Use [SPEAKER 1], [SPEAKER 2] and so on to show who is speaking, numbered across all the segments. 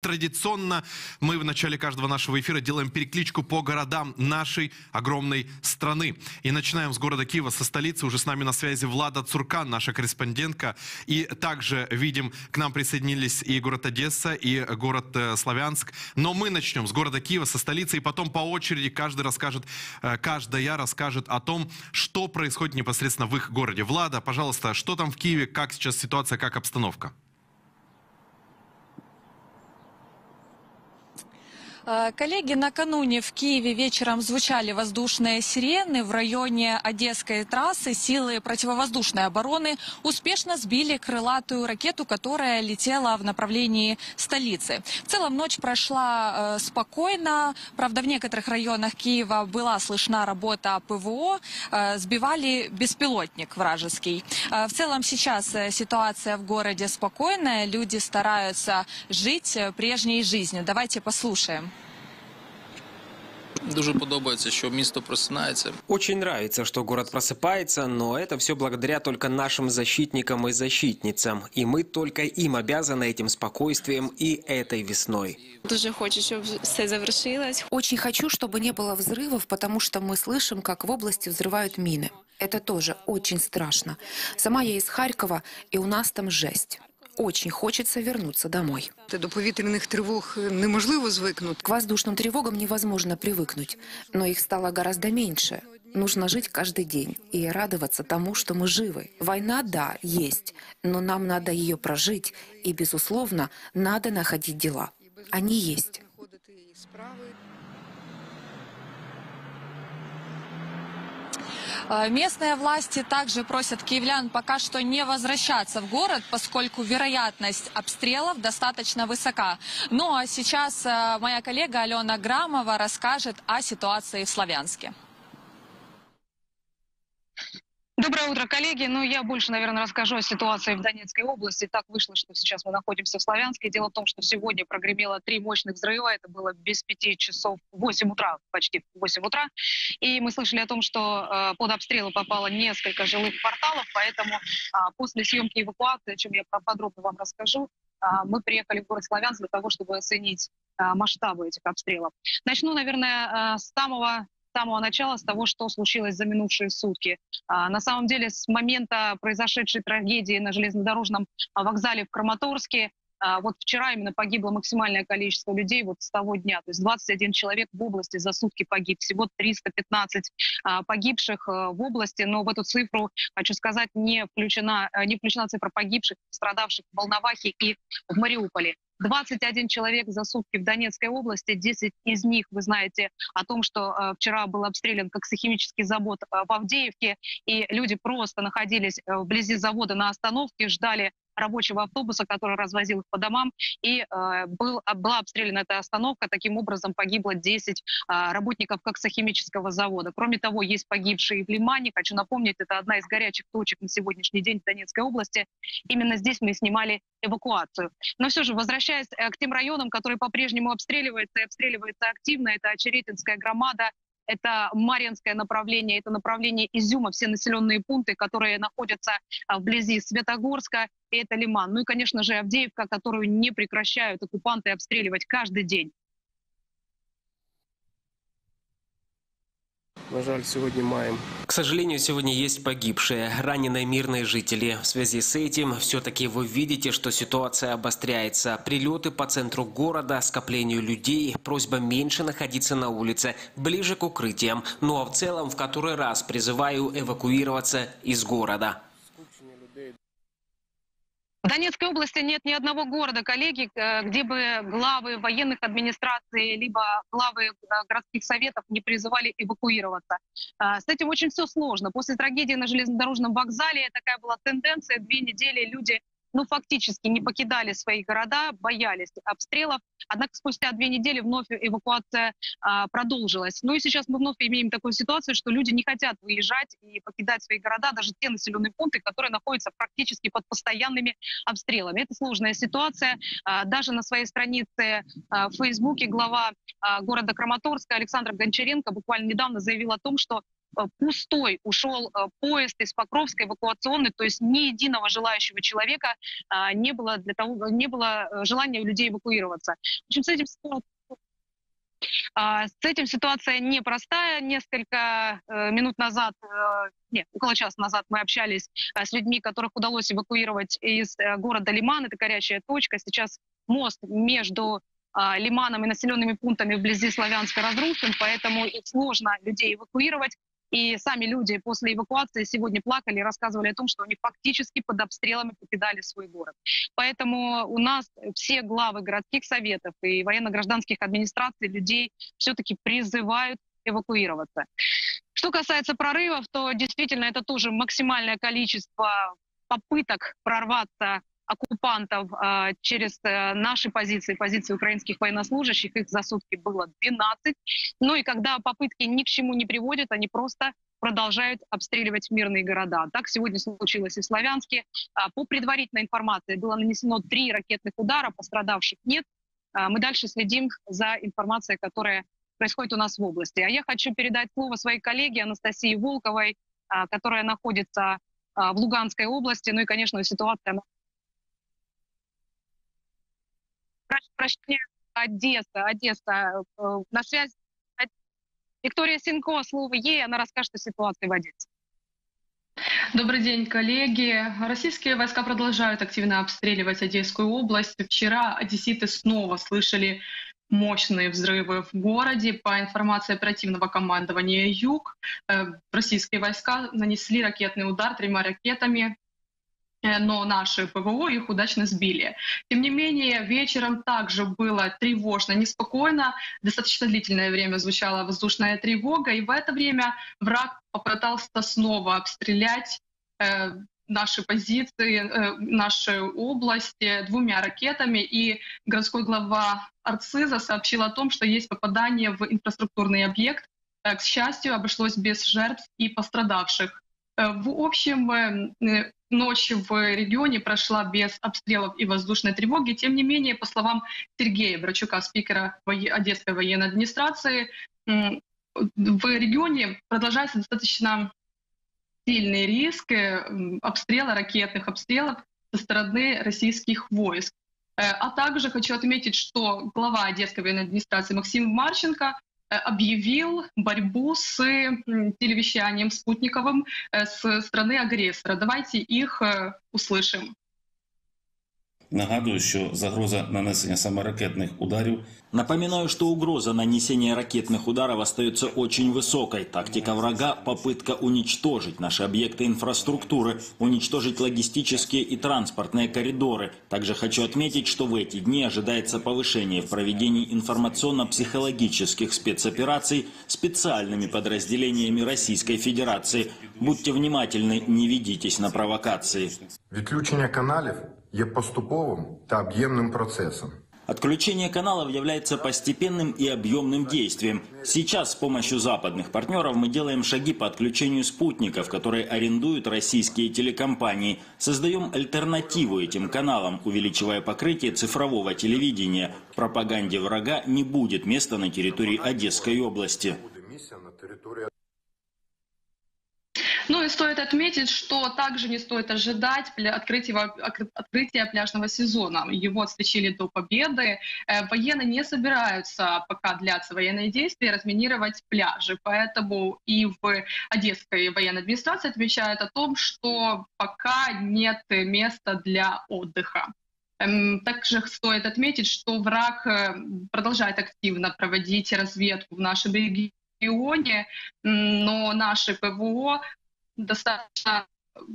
[SPEAKER 1] Традиционно мы в начале каждого нашего эфира делаем перекличку по городам нашей огромной страны. И начинаем с города Киева, со столицы. Уже с нами на связи Влада Цуркан, наша корреспондентка. И также видим, к нам присоединились и город Одесса, и город э, Славянск. Но мы начнем с города Киева, со столицы. И потом по очереди каждый расскажет, э, каждая расскажет о том, что происходит непосредственно в их городе. Влада, пожалуйста, что там в Киеве, как сейчас ситуация, как обстановка?
[SPEAKER 2] Коллеги, накануне в Киеве вечером звучали воздушные сирены. В районе Одесской трассы силы противовоздушной обороны успешно сбили крылатую ракету, которая летела в направлении столицы. В целом ночь прошла э, спокойно. Правда, в некоторых районах Киева была слышна работа ПВО. Э, сбивали беспилотник вражеский. Э, в целом сейчас ситуация в городе спокойная. Люди стараются жить прежней жизнью. Давайте послушаем.
[SPEAKER 3] Дуже подобається, що місто просинається.
[SPEAKER 4] Очень нравится, что город просыпается, но это все благодаря только нашим защитникам и защитницам. И мы только им обязаны этим спокойствием и этой весной.
[SPEAKER 5] Дуже хочу, щоб все завершилось.
[SPEAKER 6] Очень хочу, чтобы не было взрывов, потому что мы слышим, как в области взрывают мины. Это тоже очень страшно. Сама я из Харькова, и у нас там жесть. Очень хочется вернуться домой.
[SPEAKER 7] До повітряних тривог неможливо звикнути.
[SPEAKER 6] К воздушным тревогам невозможно привыкнуть, но их стало гораздо меньше. Нужно жить каждый день и радоваться тому, что мы живы. Война, да, есть, но нам надо ее прожить, и, безусловно, надо находить дела. Они есть.
[SPEAKER 2] Местные власти также просят киевлян пока что не возвращаться в город, поскольку вероятность обстрелов достаточно высока. Ну а сейчас э, моя коллега Алена Грамова расскажет о ситуации в Славянске.
[SPEAKER 8] Доброе утро, коллеги. Ну, я больше, наверное, расскажу о ситуации в Донецкой области. Так вышло, что сейчас мы находимся в Славянске. Дело в том, что сегодня прогремело три мощных взрыва. Это было без пяти часов, 8 утра, почти 8 утра. И мы слышали о том, что э, под обстрелы попало несколько жилых кварталов. Поэтому а, после съемки эвакуации, о чем я подробно вам расскажу, а, мы приехали в город Славянск для того, чтобы оценить а, масштабы этих обстрелов. Начну, наверное, а, с самого самого начала, с того, что случилось за минувшие сутки. А, на самом деле, с момента произошедшей трагедии на железнодорожном а, вокзале в Краматорске, а, вот вчера именно погибло максимальное количество людей вот с того дня. То есть 21 человек в области за сутки погиб. Всего 315 а, погибших а, в области. Но в эту цифру, хочу сказать, не включена, а, не включена цифра погибших, пострадавших в Волновахе и в Мариуполе. 21 человек за сутки в Донецкой области, 10 из них, вы знаете, о том, что э, вчера был обстрелян коксохимический завод э, в Авдеевке, и люди просто находились э, вблизи завода на остановке, ждали рабочего автобуса, который развозил их по домам, и э, был, а, была обстреляна эта остановка. Таким образом погибло 10 э, работников коксохимического завода. Кроме того, есть погибшие в Лимане. Хочу напомнить, это одна из горячих точек на сегодняшний день в Донецкой области. Именно здесь мы снимали эвакуацию. Но все же, возвращаясь э, к тем районам, которые по-прежнему обстреливаются и обстреливаются активно, это Очеретинская громада, это Марьинское направление, это направление Изюма, все населенные пункты, которые находятся а, вблизи Светогорска, и это Лиман. Ну и, конечно же, Авдеевка, которую не прекращают оккупанты обстреливать каждый день.
[SPEAKER 9] На жаль, сьогодні маємо
[SPEAKER 4] К сожалению, сегодня есть погибшие, раненые мирные жители. В связи с этим все-таки вы видите, что ситуация обостряется. Прилеты по центру города, скоплению людей, просьба меньше находиться на улице, ближе к укрытиям. Ну а в целом в который раз призываю эвакуироваться из города.
[SPEAKER 8] В Донецкой области нет ни одного города, коллеги, э, где бы главы военных администраций либо главы э, городских советов не призывали эвакуироваться. А, С этим очень все сложно. После трагедии на железнодорожном вокзале такая была тенденция. Две недели люди ну, фактически не покидали свои города, боялись обстрелов. Однако спустя две недели вновь эвакуация а, продолжилась. Ну и сейчас мы вновь имеем такую ситуацию, что люди не хотят выезжать и покидать свои города, даже те населенные пункты, которые находятся практически под постоянными обстрелами. Это сложная ситуация. А, Даже на своей странице а, в Фейсбуке глава а, города Краматорска Александр Гончаренко буквально недавно заявил о том, что пустой ушел э, поезд из Покровска эвакуационный, то есть ни единого желающего человека а, не было для того, не было э, желания у людей эвакуироваться. В общем, с этим а, с этим ситуация непростая. Несколько э, минут назад, э, нет, около часа назад мы общались э, с людьми, которых удалось эвакуировать из э, города Лиман. Это горячая точка. Сейчас мост между а, Лиманом и населенными пунктами вблизи Славянска разрушен, поэтому сложно людей эвакуировать. И сами люди после эвакуации сегодня плакали и рассказывали о том, что они фактически под обстрелами покидали свой город. Поэтому у нас все главы городских советов и военно-гражданских администраций людей все-таки призывают эвакуироваться. Что касается прорывов, то действительно это тоже максимальное количество попыток прорваться оккупантов э, через э, наши позиции, позиции украинских военнослужащих, их за сутки было 12. Ну и когда попытки ни к чему не приводят, они просто продолжают обстреливать мирные города. Так сегодня случилось и в Славянске. А, по предварительной информации было нанесено три ракетных удара, пострадавших нет. А, мы дальше следим за информацией, которая происходит у нас в области. А я хочу передать слово своей коллеге Анастасии Волковой, а, которая находится в Луганской области. Ну и, конечно, ситуация прощения, Одесса, Одесса, э, на связи Виктория Синко, слово ей, она расскажет о ситуации в Одессе.
[SPEAKER 10] Добрый день, коллеги. Российские войска продолжают активно обстреливать Одесскую область. Вчера одесситы снова слышали мощные взрывы в городе. По информации оперативного командования «Юг», э, российские войска нанесли ракетный удар тремя ракетами но наши ПВО их удачно сбили. Тем не менее, вечером также было тревожно, неспокойно. Достаточно длительное время звучала воздушная тревога, и в это время враг попытался снова обстрелять э, наши позиции, э, наши области двумя ракетами. И городской глава Арциза сообщил о том, что есть попадание в инфраструктурный объект. Э, к счастью, обошлось без жертв и пострадавших. Э, в общем, э, ночь в регионе прошла без обстрелов и воздушной тревоги. Тем не менее, по словам Сергея Брачука, спикера Одесской военной администрации, в регионе продолжается достаточно сильный риск э, обстрела, ракетных обстрелов со стороны российских войск. А также хочу отметить, что глава Одесской военной администрации Максим Марченко Э, объявил борьбу с телевещанием спутниковым э, с страны агрессора. Давайте их э, услышим.
[SPEAKER 11] Нагадую, що загроза нанесення саме ракетних ударів
[SPEAKER 12] Напоминаю, что угроза нанесения ракетных ударов остается очень высокой. Тактика врага – попытка уничтожить наши объекты инфраструктуры, уничтожить логистические и транспортные коридоры. Также хочу отметить, что в эти дни ожидается повышение в проведении информационно-психологических спецопераций специальными подразделениями Российской Федерации. Будьте внимательны, не ведитесь на провокации.
[SPEAKER 13] Відключення каналів є поступовим та об'ємним процесом.
[SPEAKER 12] Отключение каналов является постепенным и объемным действием. Сейчас с помощью западных партнеров мы делаем шаги по отключению спутников, которые арендуют российские телекомпании. Создаем альтернативу этим каналам, увеличивая покрытие цифрового телевидения. Пропаганде врага не будет места на территории Одесской области.
[SPEAKER 10] Ну и стоит отметить, что также не стоит ожидать открытия, открытия пляжного сезона. Его отстрочили до победы. Э, военные не собираются, пока длятся военные действия, разминировать пляжи. Поэтому и в Одесской военной администрации отмечают о том, что пока нет места для отдыха. Эм, также стоит отметить, что враг э, продолжает активно проводить разведку в нашем регионе, но наши ПВО достаточно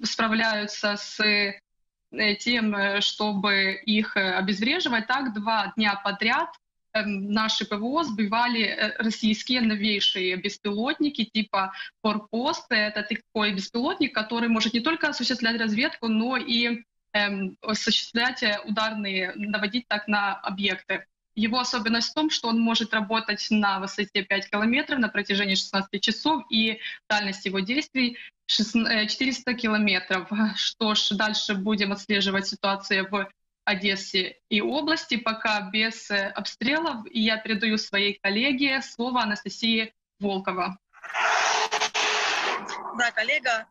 [SPEAKER 10] справляются с э, тем, э, чтобы их э, обезвреживать. Так, два дня подряд эм, наши ПВО сбивали российские новейшие беспилотники типа Форпост. Это такой беспилотник, который может не только осуществлять разведку, но и эм, осуществлять ударные, наводить так на объекты. Его особенность в том, что он может работать на высоте 5 километров на протяжении 16 часов, и дальность его действий 400 э, километров. Что ж, дальше будем отслеживать ситуацию в Одессе и области, пока без э, обстрелов. И я передаю своей коллеге слово Анастасии Волкова.
[SPEAKER 14] Да, коллега.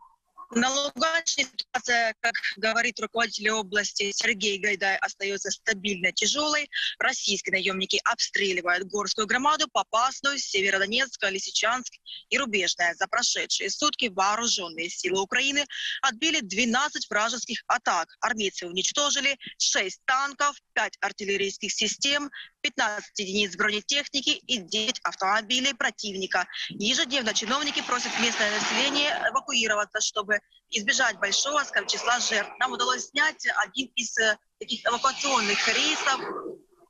[SPEAKER 14] На Луганщине ситуация, как говорит руководитель области Сергей Гайдай, остается стабильно тяжелой. Российские наемники обстреливают горскую громаду, Попасную, Северодонецк, Лисичанск и Рубежное. За прошедшие сутки вооруженные силы Украины отбили 12 вражеских атак. Армейцы уничтожили 6 танков, 5 артиллерийских систем, 15 единиц бронетехники и 9 автомобилей противника. Ежедневно чиновники просят местное население эвакуироваться, чтобы избежать большого скажем, числа жертв. Нам удалось снять один из э, таких эвакуационных рейсов.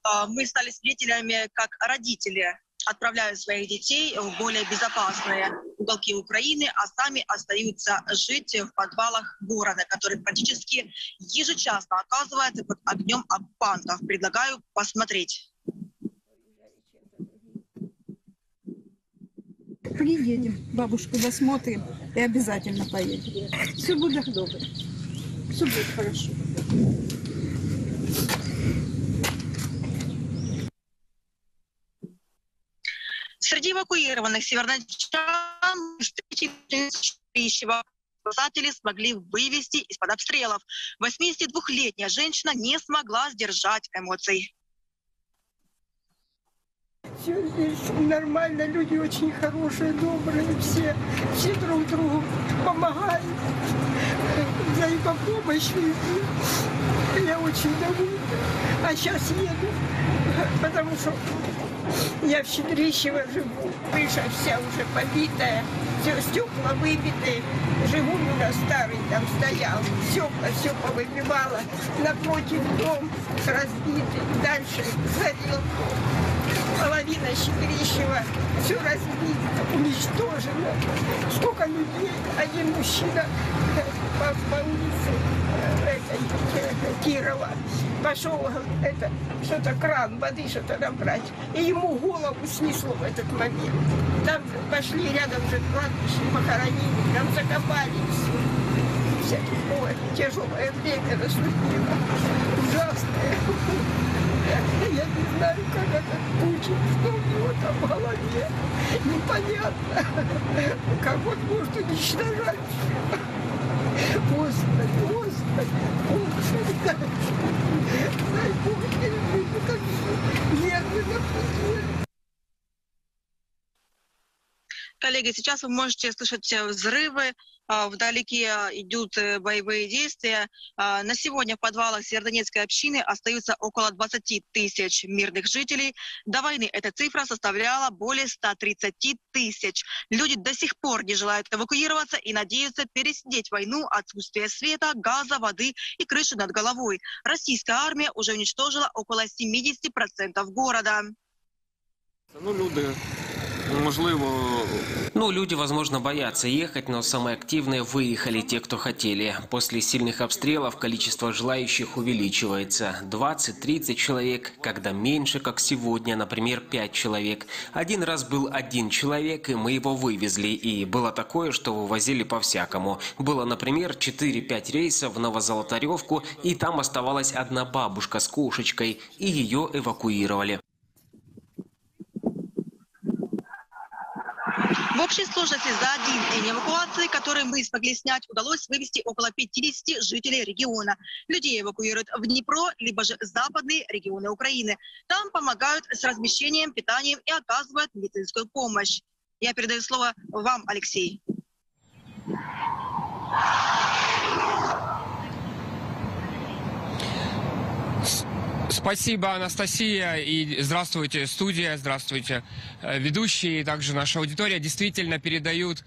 [SPEAKER 14] А, Мы стали свидетелями, как родители отправляют своих детей в более безопасные уголки Украины, а сами остаются жить в подвалах города, который практически ежечасно оказывается под огнем оккупантов. Предлагаю посмотреть.
[SPEAKER 15] Приедем, бабушку досмотрим и обязательно поедем. Все будет добро. Все будет хорошо.
[SPEAKER 14] Среди эвакуированных северночан встречи спасатели смогли вывести из-под обстрелов. 82-летняя женщина не смогла сдержать эмоций.
[SPEAKER 15] Все здесь нормально, люди очень хорошие, добрые, все, все друг другу помогают, взаимопомощь. Я очень довольна. А сейчас еду, потому что я в Щедрищево живу. Крыша вся уже побитая, все стекла выбиты. Живу у нас старый там стоял, стекла все повыбивало. Напротив дом разбитый, дальше сгорел половина Щедрищева, все разбито, уничтожено. Сколько людей, один мужчина по, по улице э, этой, Кирова пошел, это, что-то кран воды, что-то набрать, и ему голову снесло в этот момент. Там пошли рядом же кладбище, похоронили, там закопали. Всякие, ой, тяжелое время наступило, ужасное. Я не знаю, как это Путин, что у него там в голове. Непонятно. Как он может уничтожать. Господи, Господи, Господи, дай, дай Бог, я вижу, как нервы на пределе.
[SPEAKER 14] Коллеги, сейчас вы можете слышать э, взрывы, а, вдалеке идут э, боевые действия. А, На сегодня в подвалах Северодонецкой общины остаются около 20 тысяч мирных жителей. До войны эта цифра составляла более 130 тысяч. Люди до сих пор не желают эвакуироваться и надеются пересидеть войну, отсутствие света, газа, воды и крыши над головой. Российская армия уже уничтожила около 70% города.
[SPEAKER 16] Ну, люди, можливо,
[SPEAKER 4] Ну, люди, возможно, боятся ехать, но самые активные выехали те, кто хотели. После сильных обстрелов количество желающих увеличивается. 20-30 человек, когда меньше, как сегодня, например, 5 человек. Один раз был один человек, и мы его вывезли. И было такое, что вывозили по-всякому. Было, например, 4-5 рейсов в Новозолотаревку, и там оставалась одна бабушка с кошечкой, и ее эвакуировали.
[SPEAKER 14] Общей сложности за один день эвакуации, который мы смогли снять, удалось вывести около 50 жителей региона. Людей эвакуируют в Днепро, либо же западные регионы Украины. Там помогают с размещением, питанием и оказывают медицинскую помощь. Я передаю слово вам, Алексей.
[SPEAKER 17] Спасибо, Анастасия, и здравствуйте, студия, здравствуйте, э, ведущие, и также наша аудитория действительно передают,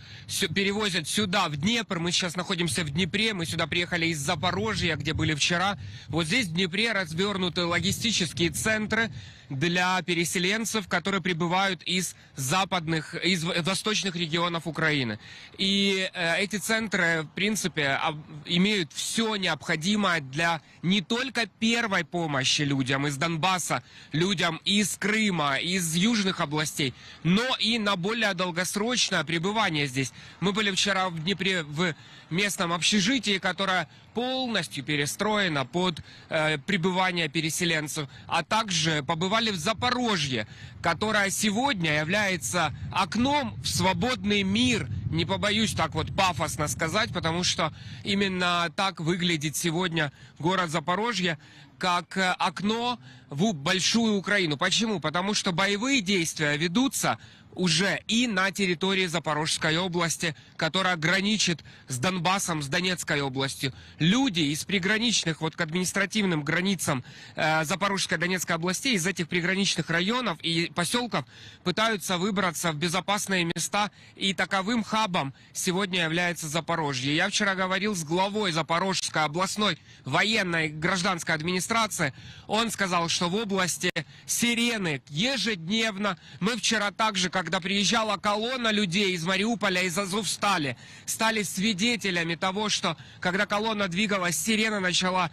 [SPEAKER 17] перевозят сюда, в Днепр. Мы сейчас находимся в Днепре, мы сюда приехали из Запорожья, где были вчера. Вот здесь в Днепре развернуты логистические центры для переселенцев, которые прибывают из западных, из восточных регионов Украины. И э, эти центры, в принципе, имеют все необходимое для не только первой помощи людям из Донбасса, людям из Крыма, из южных областей, но и на более долгосрочное пребывание здесь. Мы были вчера в Днепре в местном общежитии, которое полностью перестроено под э, пребывание переселенцев, а также побывали в Запорожье, которое сегодня является окном в свободный мир Не побоюсь так вот пафосно сказать, потому что именно так выглядит сегодня город Запорожье, как э, окно в большую Украину. Почему? Потому что боевые действия ведутся уже и на территории Запорожской области, которая граничит с Донбассом, с Донецкой областью. Люди из приграничных, вот к административным границам э, Запорожской Донецкой областей, из этих приграничных районов и поселков пытаются выбраться в безопасные места, и таковым хабом сегодня является Запорожье. Я вчера говорил с главой Запорожской областной военной гражданской администрации. Он сказал, что в области сирены ежедневно. Мы вчера также, как когда приезжала колонна людей из Мариуполя, из Азовстали, стали свидетелями того, что когда колонна двигалась, сирена начала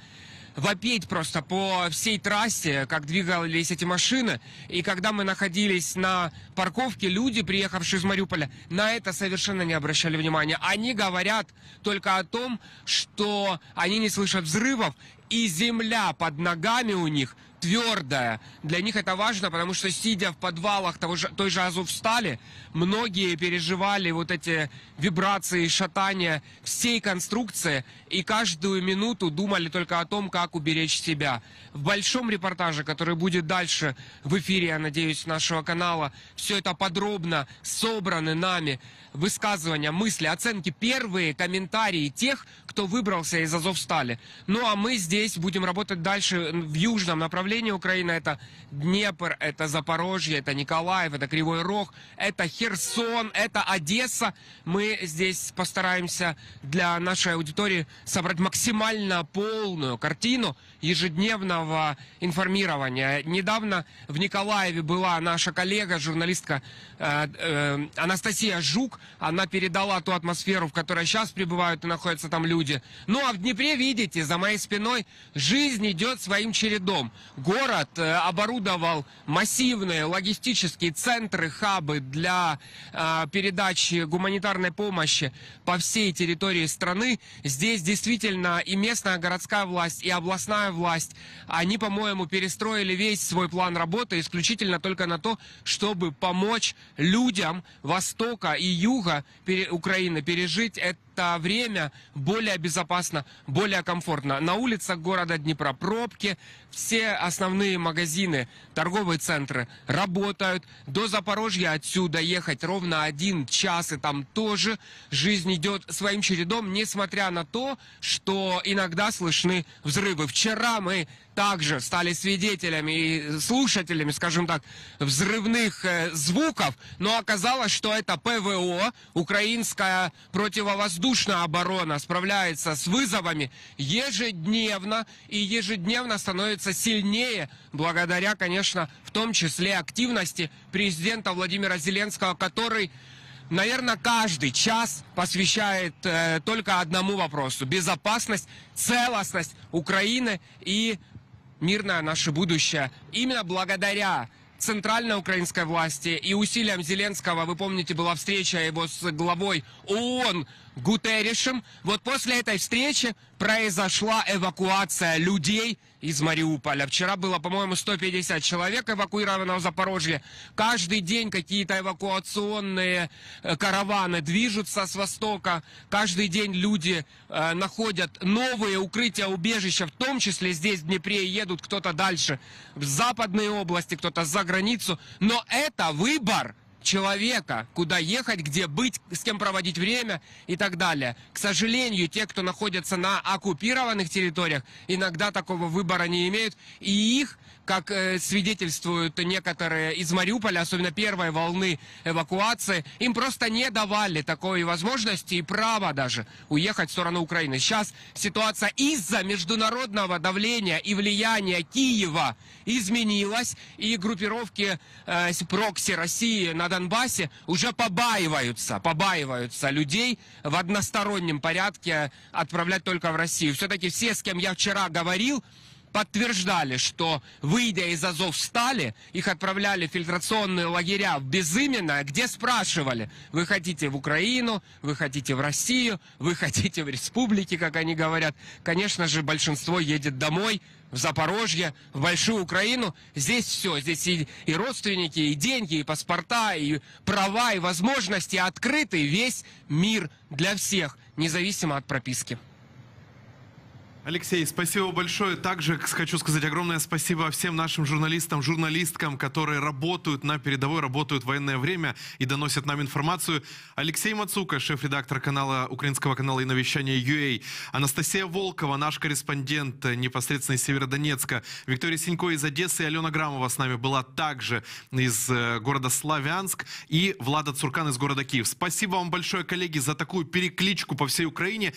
[SPEAKER 17] вопеть просто по всей трассе, как двигались эти машины. И когда мы находились на парковке, люди, приехавшие из Мариуполя, на это совершенно не обращали внимания. Они говорят только о том, что они не слышат взрывов, и земля под ногами у них твердая. Для них это важно, потому что, сидя в подвалах того же, той же Азовстали, многие переживали вот эти вибрации, шатания всей конструкции, и каждую минуту думали только о том, как уберечь себя. В большом репортаже, который будет дальше в эфире, я надеюсь, нашего канала, все это подробно собраны нами, высказывания, мысли, оценки, первые комментарии тех, кто выбрался из Азовстали. Ну а мы здесь будем работать дальше в южном направлении Украины. Это Днепр, это Запорожье, это Николаев, это Кривой Рог, это Херсон, это Одесса. Мы здесь постараемся для нашей аудитории собрать максимально полную картину ежедневного информирования. Недавно в Николаеве была наша коллега, журналистка э, э, Анастасия Жук. Она передала ту атмосферу, в которой сейчас пребывают и находятся там люди. Ну а в Днепре, видите, за моей спиной жизнь идет своим чередом. Город э, оборудовал массивные логистические центры, хабы для э, передачи гуманитарной помощи по всей территории страны. Здесь действительно и местная городская власть, и областная власть, они, по-моему, перестроили весь свой план работы исключительно только на то, чтобы помочь людям Востока и Юга Украины пережить это время более безопасно, более комфортно. На улицах города Днепра пробки, все основные магазины, торговые центры работают. До Запорожья отсюда ехать ровно один час, и там тоже жизнь идет своим чередом, несмотря на то, что иногда слышны взрывы. Вчера мы также стали свидетелями и слушателями, скажем так, взрывных э, звуков, но оказалось, что это ПВО, украинская противовоздушная оборона, справляется с вызовами ежедневно и ежедневно становится сильнее благодаря, конечно, в том числе активности президента Владимира Зеленского, который наверное, каждый час посвящает э, только одному вопросу – безопасность, целостность Украины и мирное наше будущее. Именно благодаря центральной украинской власти и усилиям Зеленского, вы помните, была встреча его с главой ООН Гутерришем. Вот после этой встречи произошла эвакуация людей из Мариуполя. Вчера было, по-моему, 150 человек эвакуировано в Запорожье. Каждый день какие-то эвакуационные э, караваны движутся с востока. Каждый день люди э, находят новые укрытия, убежища, в том числе здесь, в Днепре, едут кто-то дальше в западные области, кто-то за границу. Но это выбор человека, куда ехать, где быть, с кем проводить время и так далее. К сожалению, те, кто находятся на оккупированных территориях, иногда такого выбора не имеют, и их как э, свидетельствуют некоторые из Мариуполя, особенно первой волны эвакуации, им просто не давали такой возможности и права даже уехать в сторону Украины. Сейчас ситуация из-за международного давления и влияния Киева изменилась, и группировки э, прокси России на Донбассе уже побаиваются, побаиваются людей в одностороннем порядке отправлять только в Россию. Все-таки все, с кем я вчера говорил, подтверждали, что, выйдя из Азов стали, их отправляли в фильтрационные лагеря в Безыменное, где спрашивали, вы хотите в Украину, вы хотите в Россию, вы хотите в республике, как они говорят. Конечно же, большинство едет домой, в Запорожье, в Большую Украину. Здесь все. Здесь и, и родственники, и деньги, и паспорта, и права, и возможности. Открытый весь мир для всех, независимо от прописки.
[SPEAKER 1] Алексей, спасибо большое. Также хочу сказать огромное спасибо всем нашим журналистам, журналисткам, которые работают на передовой, работают в военное время и доносят нам информацию. Алексей Мацука, шеф-редактор канала, украинского канала и навещания UA. Анастасия Волкова, наш корреспондент э, непосредственно из Северодонецка. Виктория Синько из Одессы и Алена Грамова с нами была также из э, города Славянск. И Влада Цуркан из города Киев. Спасибо вам большое, коллеги, за такую перекличку по всей Украине.